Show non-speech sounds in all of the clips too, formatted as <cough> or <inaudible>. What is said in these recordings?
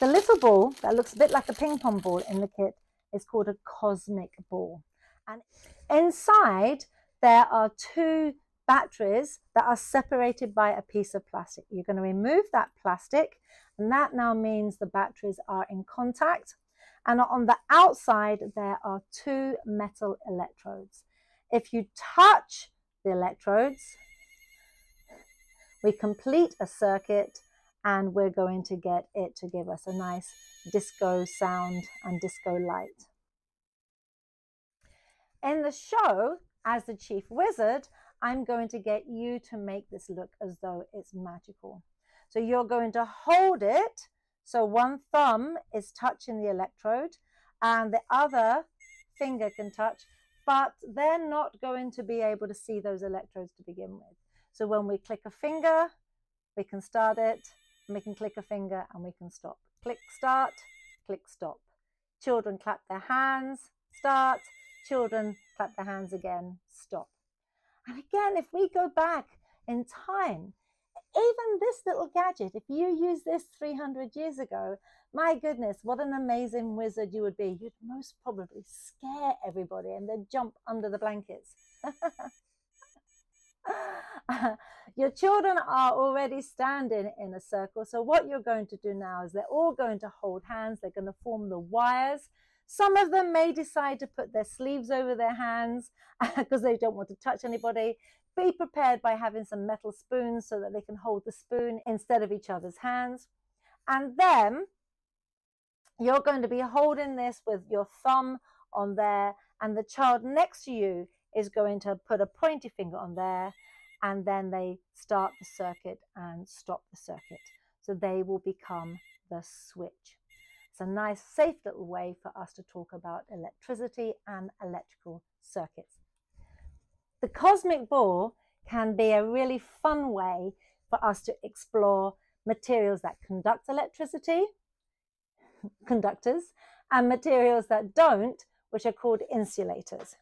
The little ball that looks a bit like a ping pong ball in the kit is called a cosmic ball. And inside, there are two batteries that are separated by a piece of plastic. You're going to remove that plastic, and that now means the batteries are in contact. And on the outside, there are two metal electrodes. If you touch the electrodes, we complete a circuit and we're going to get it to give us a nice disco sound and disco light. In the show, as the chief wizard, I'm going to get you to make this look as though it's magical. So you're going to hold it. So one thumb is touching the electrode and the other finger can touch, but they're not going to be able to see those electrodes to begin with. So when we click a finger, we can start it, and we can click a finger and we can stop. Click start, click stop. Children clap their hands, start, children clap their hands again, stop. And again, if we go back in time, even this little gadget, if you use this 300 years ago, my goodness, what an amazing wizard you would be. You'd most probably scare everybody and then jump under the blankets. <laughs> <laughs> your children are already standing in a circle. So what you're going to do now is they're all going to hold hands. They're going to form the wires. Some of them may decide to put their sleeves over their hands <laughs> because they don't want to touch anybody. Be prepared by having some metal spoons so that they can hold the spoon instead of each other's hands. And then you're going to be holding this with your thumb on there and the child next to you is going to put a pointy finger on there and then they start the circuit and stop the circuit. So they will become the switch. It's a nice, safe little way for us to talk about electricity and electrical circuits. The cosmic ball can be a really fun way for us to explore materials that conduct electricity, <laughs> conductors, and materials that don't, which are called insulators.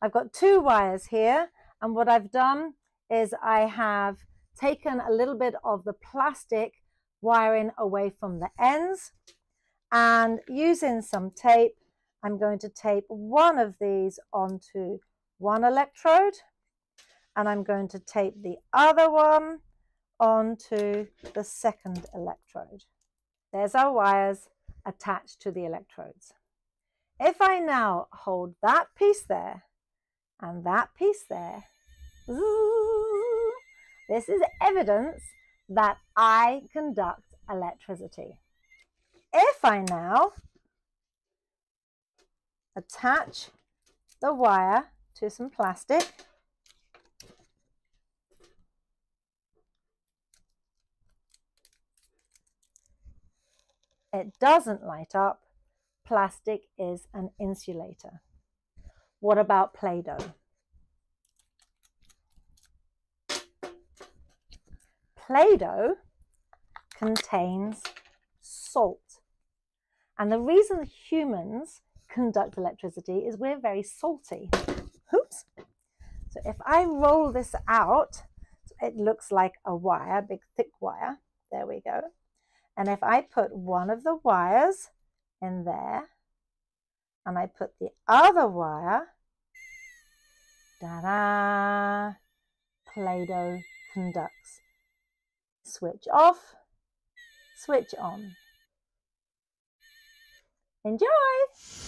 I've got two wires here and what I've done is I have taken a little bit of the plastic wiring away from the ends and using some tape, I'm going to tape one of these onto one electrode and I'm going to tape the other one onto the second electrode. There's our wires attached to the electrodes. If I now hold that piece there and that piece there. This is evidence that I conduct electricity. If I now attach the wire to some plastic, it doesn't light up. Plastic is an insulator. What about Play-Doh? Play-Doh contains salt. And the reason humans conduct electricity is we're very salty. Oops. So if I roll this out, it looks like a wire, big thick wire. There we go. And if I put one of the wires in there, and I put the other wire, da-da, Play-Doh conducts. Switch off, switch on. Enjoy!